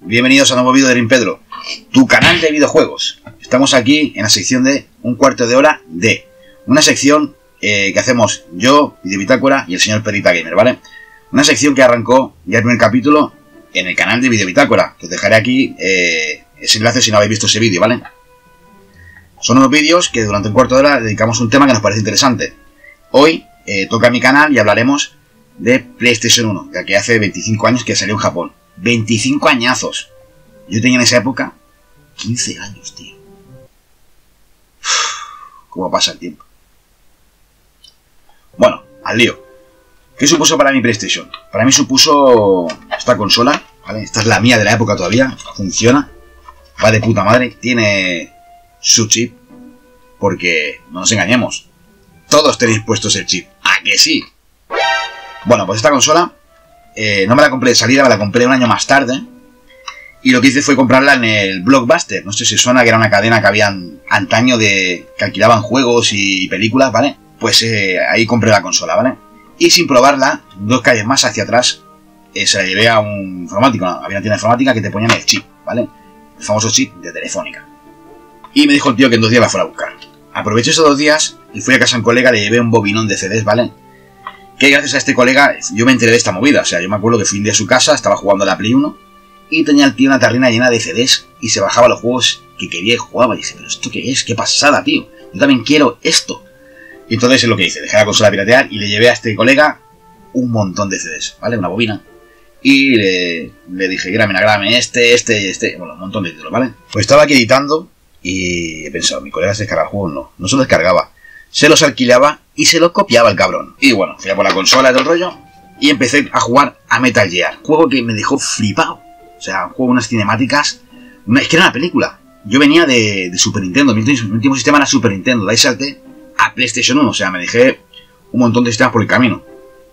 Bienvenidos a nuevo vídeo de Rimpedro, tu canal de videojuegos. Estamos aquí en la sección de un cuarto de hora de una sección eh, que hacemos yo, Videobitácora, y el señor Perita Gamer, ¿vale? Una sección que arrancó ya el primer capítulo en el canal de Videobitácora, que os dejaré aquí eh, ese enlace si no habéis visto ese vídeo, ¿vale? Son unos vídeos que durante un cuarto de hora dedicamos un tema que nos parece interesante. Hoy eh, toca mi canal y hablaremos de PlayStation 1, ya que hace 25 años que salió en Japón. 25 añazos. Yo tenía en esa época 15 años, tío. ¿Cómo pasa el tiempo? Bueno, al lío. ¿Qué supuso para mi PlayStation? Para mí supuso esta consola, ¿vale? Esta es la mía de la época todavía, funciona, va de puta madre, tiene su chip, porque no nos engañemos, todos tenéis puestos el chip, ¿a que sí? Bueno, pues esta consola eh, no me la compré de salida, me la compré un año más tarde. Y lo que hice fue comprarla en el Blockbuster. No sé si suena que era una cadena que habían antaño de que alquilaban juegos y películas, ¿vale? Pues eh, ahí compré la consola, ¿vale? Y sin probarla, dos calles más hacia atrás, eh, se la llevé a un informático. Había una tienda informática que te ponían el chip, ¿vale? El famoso chip de Telefónica. Y me dijo el tío que en dos días la fuera a buscar. Aproveché esos dos días y fui a casa de un colega, le llevé un bobinón de CDs, ¿vale? Que gracias a este colega yo me enteré de esta movida. O sea, yo me acuerdo que fui un día a su casa, estaba jugando a la Play 1 y tenía el tío una tarrina llena de CDs y se bajaba los juegos que quería y jugaba. Y dice, pero ¿esto qué es? ¿Qué pasada, tío? Yo también quiero esto. Y entonces es lo que hice, dejé la consola piratear y le llevé a este colega un montón de CDs, ¿vale? Una bobina. Y le, dije, gráme, gráme, este, este este, bueno, un montón de títulos, ¿vale? Pues estaba aquí editando y he pensado, mi colega se descarga el juego, no, no se lo descargaba se los alquilaba y se los copiaba el cabrón. Y bueno, fui a por la consola del rollo y empecé a jugar a Metal Gear. Juego que me dejó flipado. O sea, un juego unas cinemáticas. Es que era una película. Yo venía de, Super Nintendo. Mi último sistema era Super Nintendo. De ahí salté a PlayStation 1. O sea, me dejé un montón de sistemas por el camino.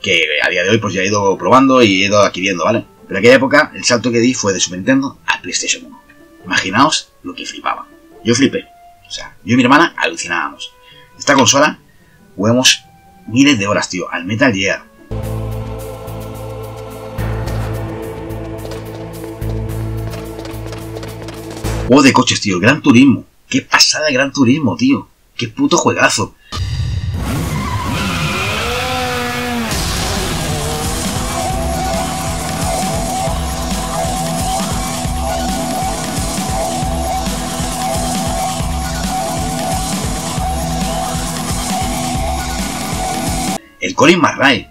Que a día de hoy pues ya he ido probando y he ido adquiriendo, ¿vale? Pero en aquella época el salto que di fue de Super Nintendo a PlayStation 1. Imaginaos lo que flipaba. Yo flipé. O sea, yo y mi hermana alucinábamos. Esta consola jugamos miles de horas, tío, al Metal Gear. Juego de coches, tío, Gran Turismo. Qué pasada Gran Turismo, tío. Qué puto juegazo. El Colin McRae.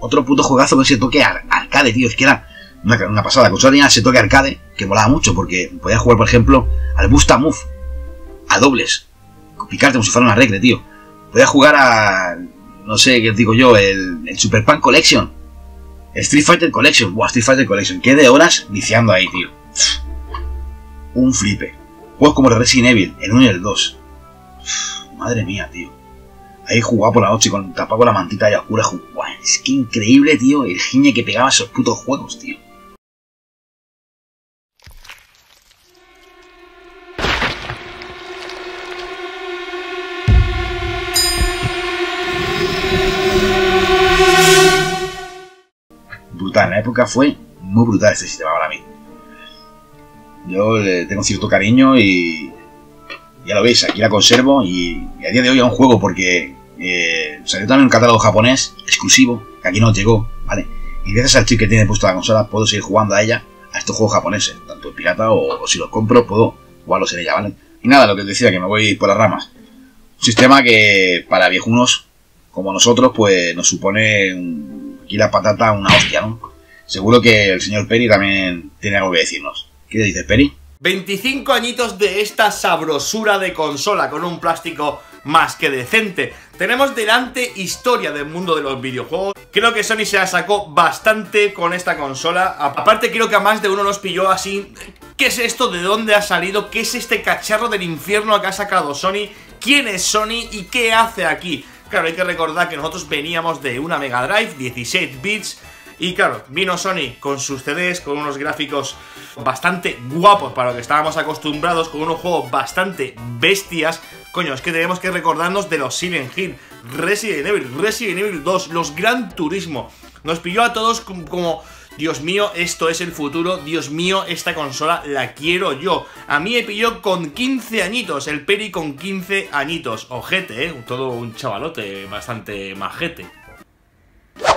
Otro puto juegazo con ese toque arcade, tío. Es que era una, pasada. La consola tenía ese toque arcade que molaba mucho porque podía jugar, por ejemplo, al Busta. A dobles. Picarte como si fuera una recre, tío. Podía jugar a. No sé qué digo yo. El, Super Punk Collection. El Street Fighter Collection. Buah, Street Fighter Collection. Qué de horas viciando ahí, tío. Un flipe. Juegos como Resident Evil, el 1 y el 2. Madre mía, tío. Ahí jugaba por la noche con tapado con la mantita y oscura. Jugaba. Es que increíble, tío, el giñe que pegaba esos putos juegos, tío. Brutal, en la época fue muy brutal este sistema para mí. Yo tengo cierto cariño y ya lo veis, aquí la conservo y, a día de hoy un juego porque eh, salió también un catálogo japonés exclusivo, que aquí no llegó, ¿vale? Y gracias al chip que tiene puesto la consola puedo seguir jugando a ella, a estos juegos japoneses, tanto en pirata o, si los compro puedo jugarlos en ella, ¿vale? Y nada, lo que decía, que me voy por las ramas. Un sistema que para viejunos como nosotros, pues nos supone aquí la patata una hostia, ¿no? Seguro que el señor Peri también tiene algo que decirnos. ¿Qué dices, Peri? 25 añitos de esta sabrosura de consola con un plástico más que decente. Tenemos delante historia del mundo de los videojuegos. Creo que Sony se la sacó bastante con esta consola. Aparte creo que a más de uno nos pilló así... ¿Qué es esto? ¿De dónde ha salido? ¿Qué es este cacharro del infierno que ha sacado Sony? ¿Quién es Sony y qué hace aquí? Claro, hay que recordar que nosotros veníamos de una Mega Drive, 16 bits y claro, vino Sony con sus CDs, con unos gráficos bastante guapos para lo que estábamos acostumbrados, con unos juegos bastante bestias. Coño, es que tenemos que recordarnos de los Silent Hill, Resident Evil, Resident Evil 2, los Gran Turismo. Nos pilló a todos como Dios mío, esto es el futuro, Dios mío, esta consola la quiero yo. A mí me pilló con 15 añitos, el Peri con 15 añitos. Ojete, ¿eh? Todo un chavalote bastante majete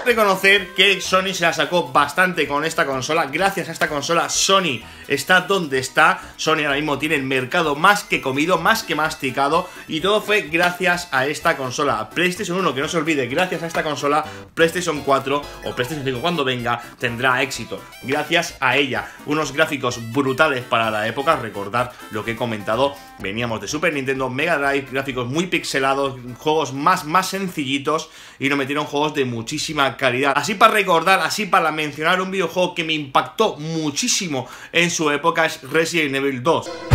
reconocer que Sony se la sacó bastante con esta consola. Gracias a esta consola, Sony está donde está. Sony ahora mismo tiene el mercado más que comido, más que masticado. Y todo fue gracias a esta consola. PlayStation 1, que no se olvide, gracias a esta consola, PlayStation 4 o PlayStation 5 cuando venga, tendrá éxito. Gracias a ella. Unos gráficos brutales para la época. Recordar lo que he comentado. Veníamos de Super Nintendo, Mega Drive, gráficos muy pixelados, juegos más, más sencillitos. Y nos metieron juegos de muchísima calidad. Así para recordar, así para mencionar un videojuego que me impactó muchísimo en su época es Resident Evil 2.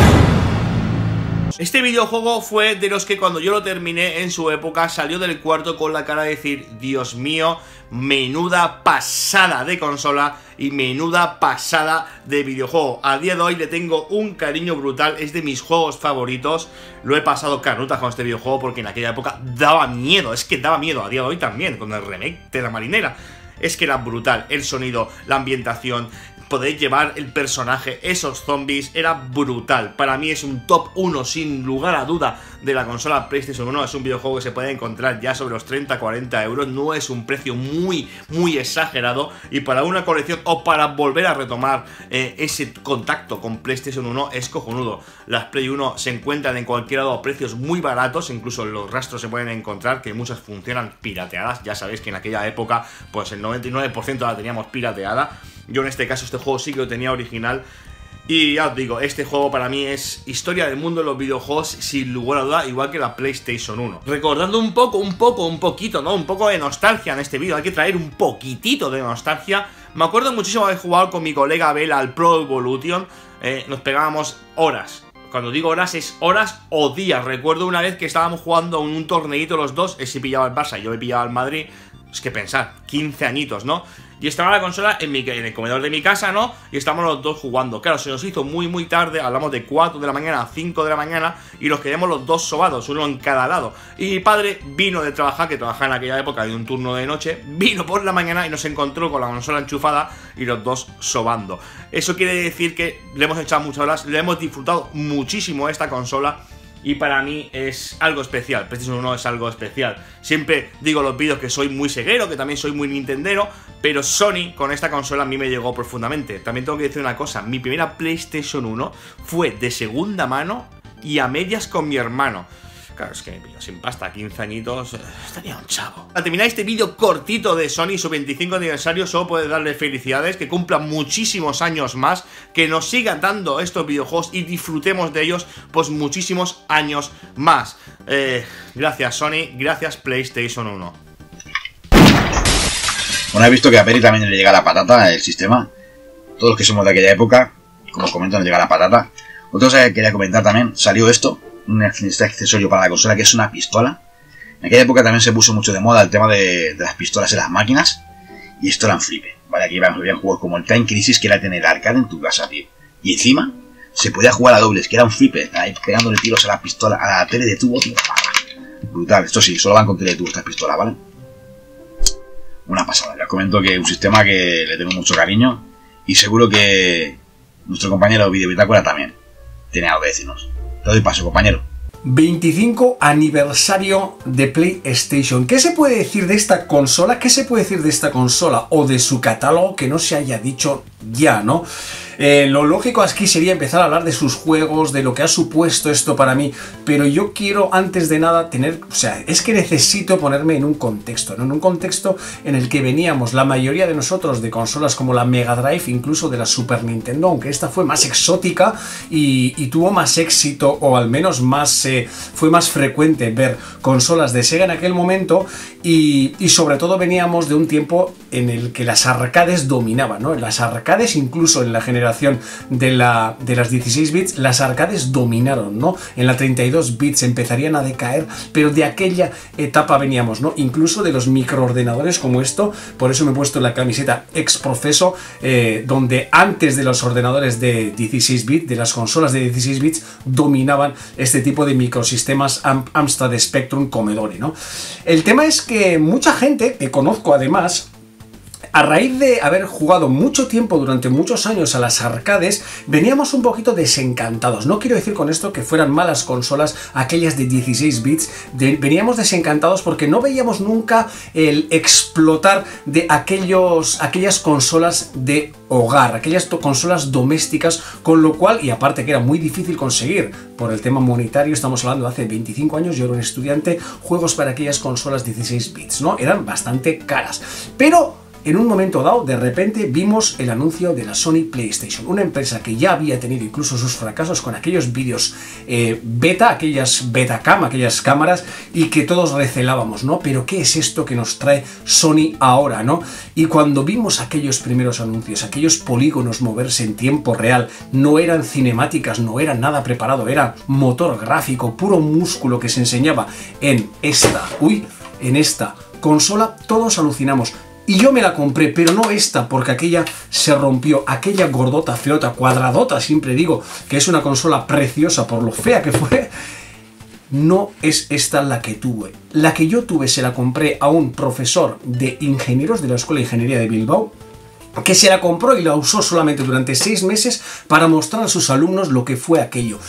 Este videojuego fue de los que cuando yo lo terminé en su época salió del cuarto con la cara de decir, Dios mío, menuda pasada de consola y menuda pasada de videojuego. A día de hoy le tengo un cariño brutal, es de mis juegos favoritos. Lo he pasado canutas con este videojuego porque en aquella época daba miedo, es que daba miedo, a día de hoy también, con el remake de la marinera es que era brutal. El sonido, la ambientación, poder llevar el personaje, esos zombies, era brutal. Para mí es un top 1 sin lugar a duda de la consola PlayStation 1. Es un videojuego que se puede encontrar ya sobre los 30-40 euros. No es un precio muy, muy exagerado. Y para una colección o para volver a retomar eh, ese contacto con PlayStation 1 es cojonudo. Las Play 1 se encuentran en cualquier lado a precios muy baratos. Incluso los rastros se pueden encontrar que muchas funcionan pirateadas. Ya sabéis que en aquella época pues el 99% la teníamos pirateada. Yo en este caso este juego sí que lo tenía original. Y ya os digo, este juego para mí es historia del mundo de los videojuegos sin lugar a duda, igual que la PlayStation 1. Recordando un poco, un poco, un poquito, ¿no? Un poco de nostalgia en este vídeo, hay que traer un poquitito de nostalgia. Me acuerdo muchísimo de jugado con mi colega Bela al Pro Evolution, eh, nos pegábamos horas. Cuando digo horas es horas o días. Recuerdo una vez que estábamos jugando en un torneito los dos, ese pillaba el Barça, yo he pillado al Madrid. Es que pensar, 15 añitos, ¿no? Y estaba la consola en, el comedor de mi casa, ¿no? Y estamos los dos jugando. Claro, se nos hizo muy, muy tarde. Hablamos de 4 de la mañana a 5 de la mañana. Y nos quedamos los dos sobados, uno en cada lado. Y mi padre vino de trabajar, que trabajaba en aquella época de un turno de noche. Vino por la mañana y nos encontró con la consola enchufada y los dos sobando. Eso quiere decir que le hemos echado muchas horas, le hemos disfrutado muchísimo esta consola y para mí es algo especial. PlayStation 1 es algo especial. Siempre digo los vídeos que soy muy seguero, que también soy muy nintendero, pero Sony con esta consola a mí me llegó profundamente. También tengo que decir una cosa, mi primera PlayStation 1 fue de segunda mano y a medias con mi hermano. Claro, es que me pillo sin pasta, 15 añitos, estaría un chavo. Al terminar este vídeo cortito de Sony, su 25 aniversario, solo puedo darle felicidades, que cumplan muchísimos años más, que nos sigan dando estos videojuegos y disfrutemos de ellos, pues muchísimos años más. Eh, gracias Sony, gracias PlayStation 1. Bueno, he visto que a Peri también le llega la patata el sistema. Todos los que somos de aquella época, como comento, nos llega la patata. Otra cosa que quería comentar también, salió esto, un accesorio para la consola que es una pistola. En aquella época también se puso mucho de moda el tema de, las pistolas en las máquinas. Y esto era un flipe. Vale, aquí había juegos como el Time Crisis que era tener arcade en tu casa, tío. Y encima se podía jugar a dobles, que era un flipe. Ahí pegándole tiros a la pistola, a la tele de tubo, tío. Brutal. Esto sí, solo van con tele de tubo estas pistolas, ¿vale? Una pasada. Ya os comento que un sistema que le tengo mucho cariño. Y seguro que nuestro compañero Video Bitácora también tiene algo que decirnos. Te doy paso, compañero. 25 aniversario de PlayStation. ¿Qué se puede decir de esta consola? ¿Qué se puede decir de esta consola o de su catálogo que no se haya dicho ya, ¿no? Eh, lo lógico aquí sería empezar a hablar de sus juegos, de lo que ha supuesto esto para mí, pero yo quiero antes de nada tener, o sea, es que necesito ponerme en un contexto, ¿no? en un contexto en el que veníamos la mayoría de nosotros de consolas como la Mega Drive, incluso de la Super Nintendo, aunque esta fue más exótica y, tuvo más éxito, o al menos más eh, fue más frecuente ver consolas de Sega en aquel momento, y, y sobre todo veníamos de un tiempo en el que las arcades dominaban, ¿no? Las arcades, incluso en la generación de, la, de las 16 bits, las arcades dominaron, ¿no? En la 32 bits empezarían a decaer, pero de aquella etapa veníamos, ¿no? Incluso de los microordenadores como esto, por eso me he puesto la camiseta ex profeso, eh, donde antes de los ordenadores de 16 bits, de las consolas de 16 bits, dominaban este tipo de microsistemas Amstrad Spectrum Commodore, ¿no? El tema es que mucha gente que conozco además, a raíz de haber jugado mucho tiempo durante muchos años a las arcades, veníamos un poquito desencantados. No quiero decir con esto que fueran malas consolas, aquellas de 16 bits, veníamos desencantados porque no veíamos nunca el explotar de aquellos, aquellas consolas de hogar, aquellas consolas domésticas, con lo cual, y aparte que era muy difícil conseguir por el tema monetario, estamos hablando de hace 25 años, yo era un estudiante, juegos para aquellas consolas 16 bits, ¿no? Eran bastante caras. Pero en un momento dado, de repente, vimos el anuncio de la Sony PlayStation, una empresa que ya había tenido incluso sus fracasos con aquellos vídeos eh, beta, aquellas betacam, aquellas cámaras, y que todos recelábamos, ¿no? Pero ¿qué es esto que nos trae Sony ahora, ¿no? Y cuando vimos aquellos primeros anuncios, aquellos polígonos moverse en tiempo real, no eran cinemáticas, no era nada preparado, era motor gráfico, puro músculo que se enseñaba en esta, uy, en esta consola, todos alucinamos. Y yo me la compré, pero no esta, porque aquella se rompió. Aquella gordota, feota, cuadradota, siempre digo que es una consola preciosa por lo fea que fue. No es esta la que tuve. La que yo tuve se la compré a un profesor de ingenieros de la Escuela de Ingeniería de Bilbao, que se la compró y la usó solamente durante seis meses para mostrar a sus alumnos lo que fue aquello.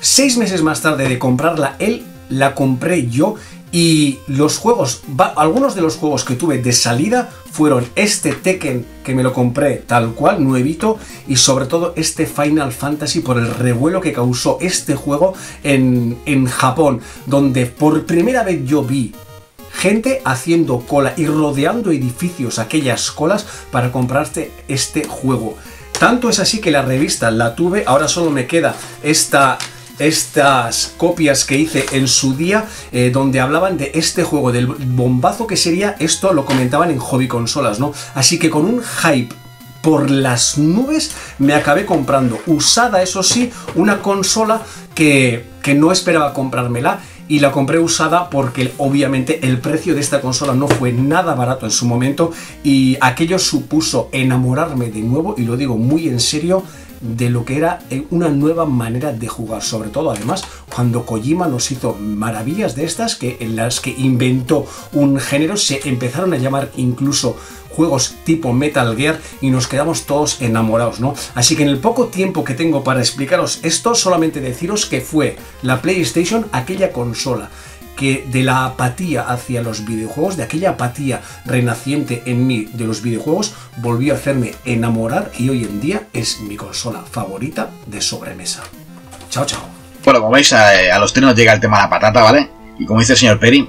Seis meses más tarde de comprarla él, la compré yo y los juegos, algunos de los juegos que tuve de salida fueron este Tekken que me lo compré tal cual, nuevito, y sobre todo este Final Fantasy por el revuelo que causó este juego en, en Japón, donde por primera vez yo vi gente haciendo cola y rodeando edificios, aquellas colas, para comprarte este juego. Tanto es así que la revista la tuve, ahora solo me queda esta estas copias que hice en su día eh, donde hablaban de este juego, del bombazo que sería, esto lo comentaban en hobby consolas, ¿no? Así que con un hype por las nubes me acabé comprando, usada eso sí, una consola que, que no esperaba comprármela y la compré usada porque obviamente el precio de esta consola no fue nada barato en su momento y aquello supuso enamorarme de nuevo y lo digo muy en serio de lo que era eh, una nueva manera de jugar, sobre todo además cuando Kojima nos hizo maravillas de estas que en las que inventó un género se empezaron a llamar incluso juegos tipo Metal Gear y nos quedamos todos enamorados, ¿no? Así que en el poco tiempo que tengo para explicaros esto, solamente deciros que fue la PlayStation aquella consola que de la apatía hacia los videojuegos, de aquella apatía renaciente en mí de los videojuegos, volvió a hacerme enamorar y hoy en día es mi consola favorita de sobremesa. Chao, chao. Bueno, como veis, a, los trenos llega el tema de la patata, ¿vale? Y como dice el señor Peri,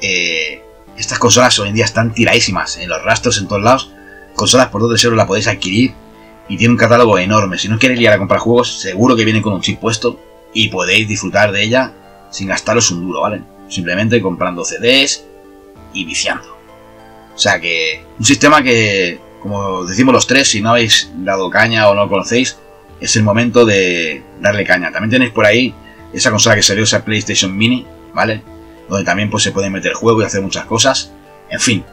eh, estas consolas hoy en día están tiradísimas en los rastros en todos lados. Consolas por 2 euros la podéis adquirir y tiene un catálogo enorme. Si no queréis ir a comprar juegos, seguro que viene con un chip puesto y podéis disfrutar de ella sin gastaros un duro, ¿vale? Simplemente comprando CDs y viciando. O sea que un sistema que, como decimos los tres, si no habéis dado caña o no lo conocéis, es el momento de darle caña. También tenéis por ahí esa consola que salió, esa PlayStation Mini, ¿vale? Donde también pues, se puede meter juego y hacer muchas cosas. En fin,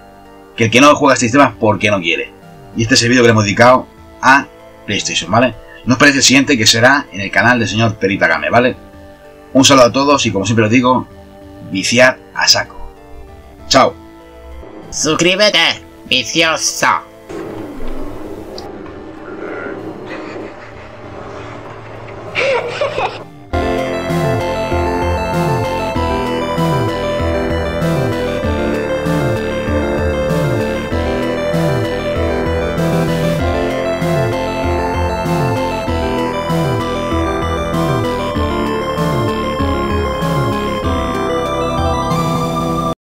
que el que no juega este sistema porque no quiere. Y este es el vídeo que le hemos dedicado a PlayStation, ¿vale? No os parece el siguiente que será en el canal del señor Perita Game, ¿vale? Un saludo a todos y como siempre os digo, viciar a saco. Chao. Suscríbete, vicioso.